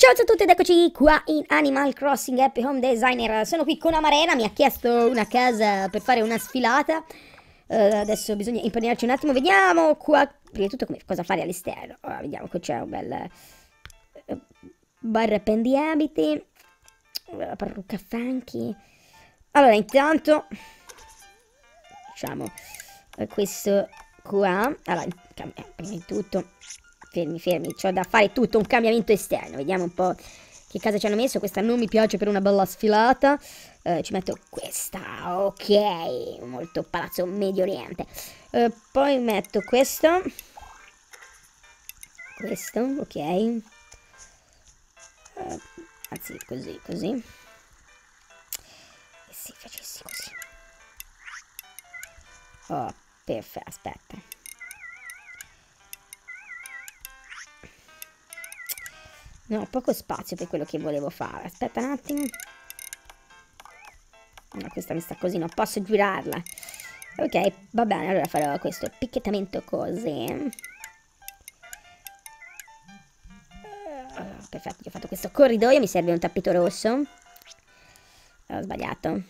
Ciao a tutti ed eccoci qua in Animal Crossing Happy Home Designer. Sono qui con Amarena, mi ha chiesto una casa per fare una sfilata. Uh, adesso bisogna impegnarci un attimo, vediamo qua, prima di tutto come, cosa fare all'esterno. Allora, vediamo, qui c'è un bel uh, bar appendiabiti, uh, parrucca funky. Allora, intanto, facciamo questo qua. Allora, prima di tutto fermi, fermi, ho da fare tutto un cambiamento esterno, vediamo un po' che casa ci hanno messo, questa non mi piace per una bella sfilata, eh, ci metto questa, ok, molto palazzo medio oriente, eh, poi metto questo, questo, ok, eh, anzi così, così, e se facessi così, oh, perfetto, aspetta. No, poco spazio per quello che volevo fare. Aspetta un attimo. No, questa mi sta così, non posso girarla. Ok, va bene, allora farò questo picchettamento così. Uh, perfetto, ho fatto questo corridoio, mi serve un tappeto rosso. Ho sbagliato.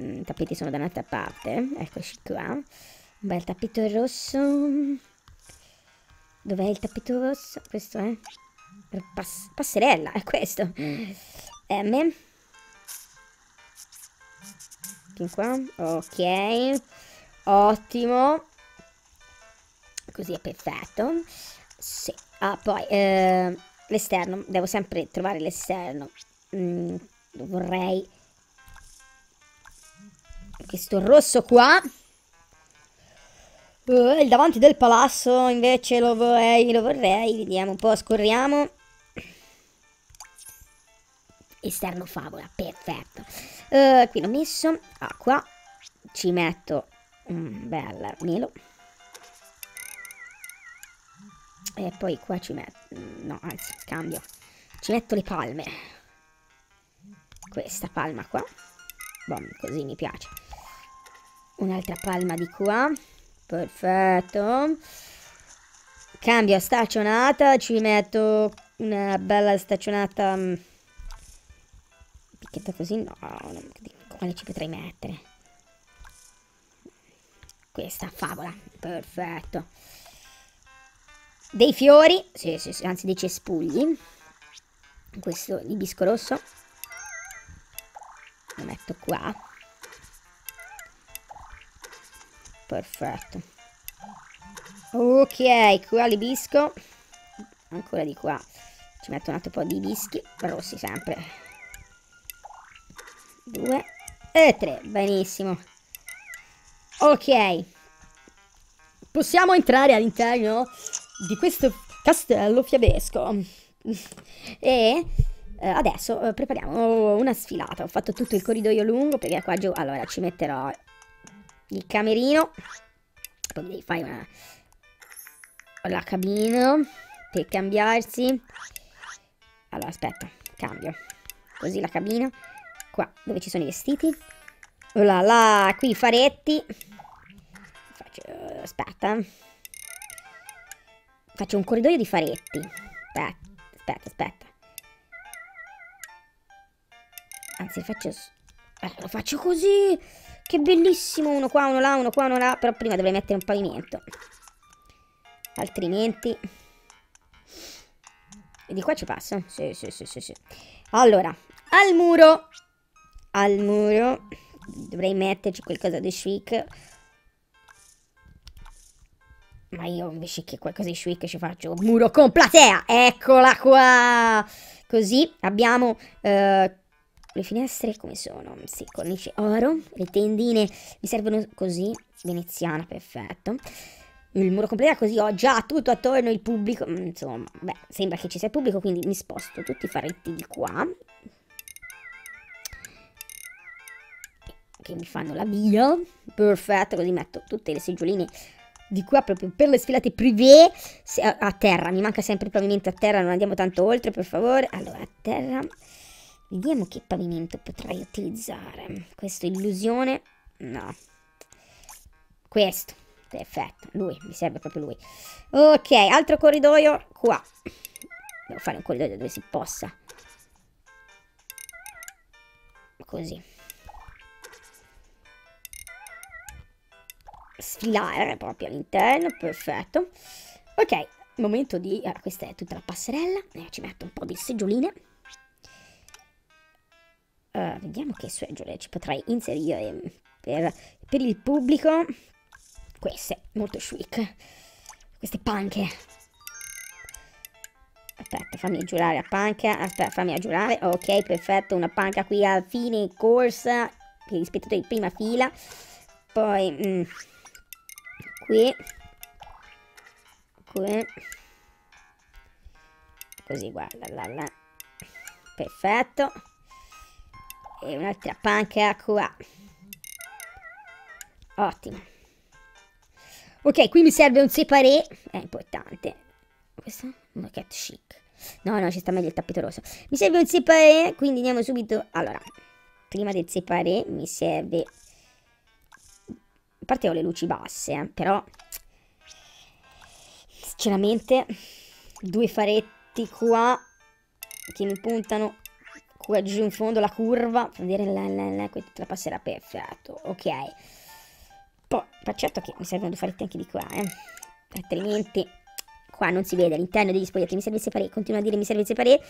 Mm, I tappeti sono da un'altra parte. Eccoci qua. Un bel tappeto rosso. Dov'è il tappeto rosso? Questo è? Pass passerella, è questo. Mm. M. Fin qua. Ok. Ottimo. Così è perfetto. Sì. Ah, poi eh, l'esterno. Devo sempre trovare l'esterno. Mm, vorrei questo rosso qua. Uh, il davanti del palazzo invece lo vorrei, lo vorrei, vediamo un po', scorriamo esterno favola, perfetto. Uh, qui l'ho messo, ah, qua ci metto un bel melo. E poi qua ci metto, no, anzi, cambio. Ci metto le palme. Questa palma qua. Bom, così mi piace. Un'altra palma di qua. Perfetto. Cambio staccionata, ci metto una bella staccionata mm, picchietta così no, non, quale ci potrei mettere? Questa favola, perfetto. Dei fiori, sì, sì, sì, anzi dei cespugli. Questo ibisco rosso. Lo metto qua. Perfetto. Ok, qua l'ibisco. Ancora di qua. Ci metto un altro po' di ibischi rossi sempre due e tre. Benissimo. Ok. Possiamo entrare all'interno di questo castello fiabesco. E eh, adesso eh, prepariamo una sfilata. Ho fatto tutto il corridoio lungo perché qua giù... Allora ci metterò il camerino. Poi devi fare una... La cabina per cambiarsi. Allora aspetta, cambio. Così la cabina qua dove ci sono i vestiti. Oh là là, qui i faretti. Faccio, aspetta. Faccio un corridoio di faretti. Aspetta, aspetta, aspetta. Anzi, faccio... Eh, lo faccio così. Che bellissimo. Uno qua, uno là, uno qua, uno là. Però prima dovrei mettere un pavimento. Altrimenti... E di qua ci passo? Sì, sì, sì, sì, sì. Allora, al muro al muro dovrei metterci qualcosa di chic ma io invece che qualcosa di chic ci faccio muro con platea eccola qua così abbiamo eh, le finestre come sono? Sì, cornice oro, le tendine mi servono così, veneziana, perfetto. Il muro completo così ho già tutto attorno il pubblico, mm, insomma, beh, sembra che ci sia il pubblico, quindi mi sposto tutti i faretti di qua, che mi fanno la via. Perfetto, così metto tutte le seggioline di qua proprio per le sfilate privé a, a, terra. Mi manca sempre il pavimento a terra, non andiamo tanto oltre, per favore. Allora, a terra. Vediamo che pavimento potrei utilizzare. Questo illusione. No. Questo. Perfetto, lui, mi serve proprio lui. Ok, altro corridoio qua. Devo fare un corridoio dove si possa così. Sfilare proprio all'interno, perfetto. Ok, momento di... Allora, questa è tutta la passerella, eh, ci metto un po' di seggioline. Vediamo che seggiole ci potrei inserire per, per il pubblico. Queste, molto chic. Queste panche. Aspetta, fammi giurare a panca. Aspetta, fammi a giurare. Ok, perfetto. Una panca qui a fine corsa. Per gli spettatori di prima fila. Poi, mm, qui. Qui. Così, guarda, là, là. Perfetto. E un'altra panca qua. Ottimo. Ok, qui mi serve un separé. È importante. Questo? Una cat chic. No, no, ci sta meglio il tappeto rosso. Mi serve un separé, quindi andiamo subito... Allora, prima del separé mi serve... A parte ho le luci basse, eh, però... Sinceramente, due faretti qua che mi puntano qua giù in fondo la curva. Vedere la, la, passerà perfetto. Ok. Poi, certo che mi servono due faretti anche di qua, eh. Altrimenti qua non si vede all'interno degli spogliati, mi serve il separé, continua a dire mi serve il separé,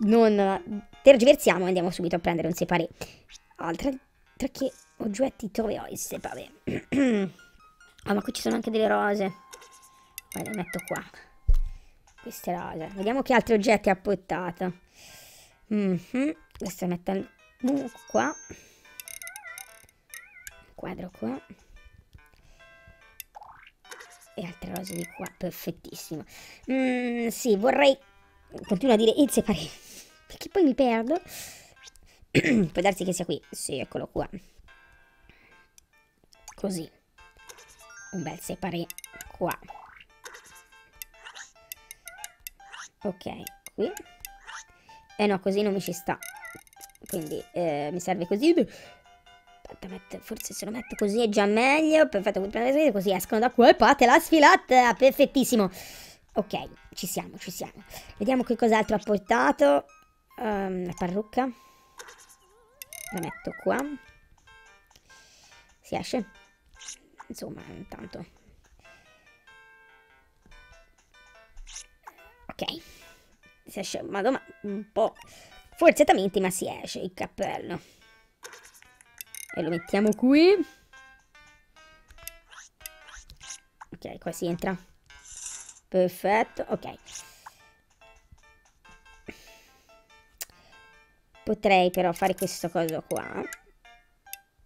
non tergiversiamo andiamo subito a prendere un separé. Altra, tra che oggetti troverò il separé. ah, ma qui ci sono anche delle rose. Poi le metto qua. Queste rose. Vediamo che altri oggetti ha portato. Mm -hmm. Questa metto uh, qua. Quadro qua e altre rose di qua, perfettissimo. Mm, sì, vorrei, continuo a dire il separé, perché poi mi perdo. Può darsi che sia qui, sì, eccolo qua. Così, un bel separé qua. Ok, qui. Eh no, così non mi ci sta. Quindi eh, mi serve così forse se lo metto così è già meglio. Perfetto, così escono da qua e parte la sfilata. Perfettissimo. Ok, ci siamo, ci siamo. Vediamo che cos'altro ha portato. Um, la parrucca. La metto qua. Si esce. Insomma, intanto. Ok. Si esce, madonna, un po' forzatamente, ma si esce il cappello. E lo mettiamo qui. Ok, qua si entra. Perfetto, ok. Potrei però fare questo coso qua.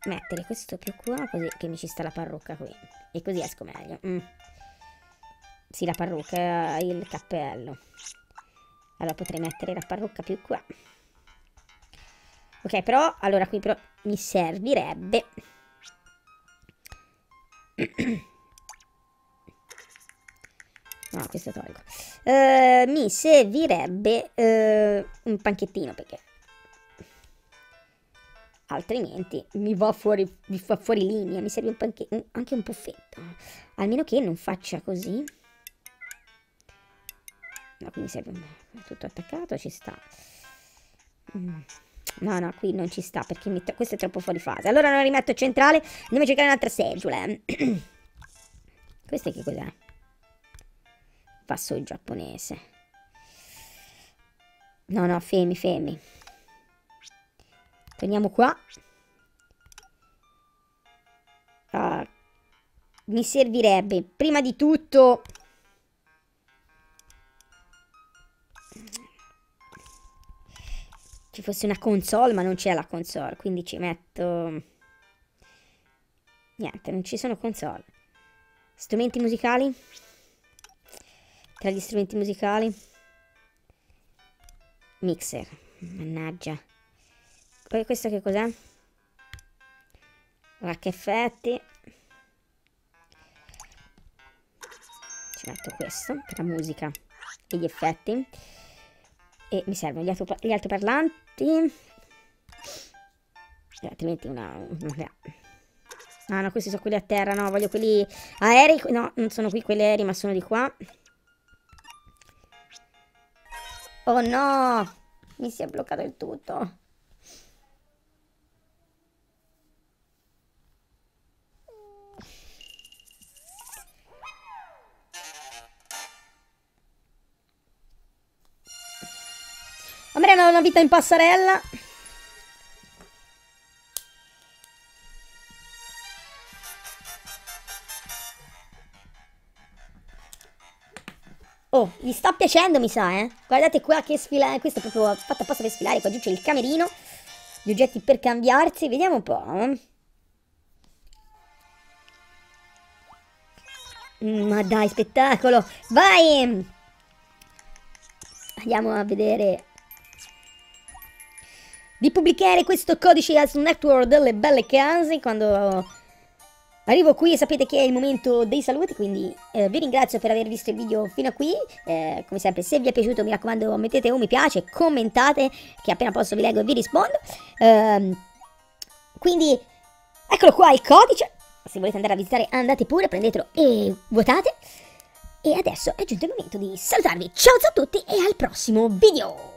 Mettere questo più qua, così che mi ci sta la parrucca qui. E così esco meglio. Mm. Sì, la parrucca, il cappello. Allora potrei mettere la parrucca più qua. Ok, però, allora qui però mi servirebbe... no, questo tolgo. Uh, mi servirebbe uh, un panchettino perché altrimenti mi va fuori, mi fa fuori linea, mi serve un panchetto, anche un puffetto, almeno che non faccia così. No, quindi serve tutto attaccato, ci sta. Mm. No, no, qui non ci sta perché mi... questo è troppo fuori fase. Allora non rimetto centrale, andiamo a cercare un'altra seggiola. questo che cos'è? Passo il giapponese. No, no, fermi, fermi. Torniamo qua. Uh, mi servirebbe prima di tutto ci fosse una console, ma non c'è la console, quindi ci metto... Niente, non ci sono console. Strumenti musicali? Tra gli strumenti musicali? Mixer, mannaggia. Poi questo che cos'è? Rack effetti. Ci metto questo per la musica e gli effetti. E mi servono gli, gli altoparlanti eh, altrimenti una, una... Ah no, questi sono quelli a terra, no, voglio quelli aerei, no, non sono qui quelli aerei, ma sono di qua. Oh no, mi si è bloccato il tutto. Amarena ha una vita in passarella. Oh, gli sta piacendo, mi sa, eh. Guardate qua che sfila. Questo è proprio fatto apposta per sfilare. Qua giù c'è il camerino. Gli oggetti per cambiarsi. Vediamo un po'. Eh. Mm, ma dai, spettacolo! Vai! Andiamo a vedere. Di pubblicare questo codice su network delle belle case quando arrivo qui sapete che è il momento dei saluti, quindi eh, vi ringrazio per aver visto il video fino a qui. Eh, come sempre, se vi è piaciuto, mi raccomando, mettete un mi piace, commentate, che appena posso vi leggo e vi rispondo. Eh, quindi, eccolo qua il codice se volete andare a visitare andate pure, prendetelo e votate. E adesso è giunto il momento di salutarvi. Ciao a tutti e al prossimo video!